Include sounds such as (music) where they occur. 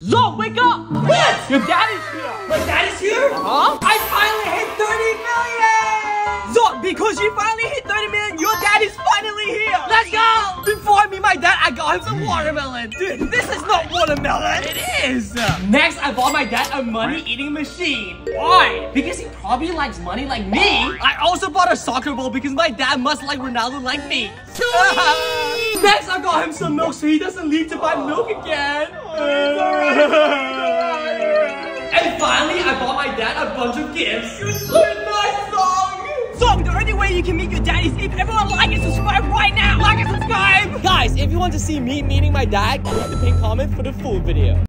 Zo, wake up! What? Your dad is here! My dad is here? Huh? I finally hit 30 million! So, because you finally hit 30 million, your dad is finally here! Let's go! Before I meet my dad, I got him some watermelon! Dude, this is not watermelon! It is! Next, I bought my dad a money-eating machine. Why? Because he probably likes money like me. I also bought a soccer ball because my dad must like Ronaldo like me. (laughs) Next, I got him some milk so he doesn't leave to buy milk again. And a bunch of gifts. You're so nice, dog. So, the only way you can meet your dad is if everyone like and subscribe right now. Like and subscribe. Guys, if you want to see me meeting my dad, click the pink comment for the full video.